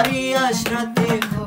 Maria Shratevo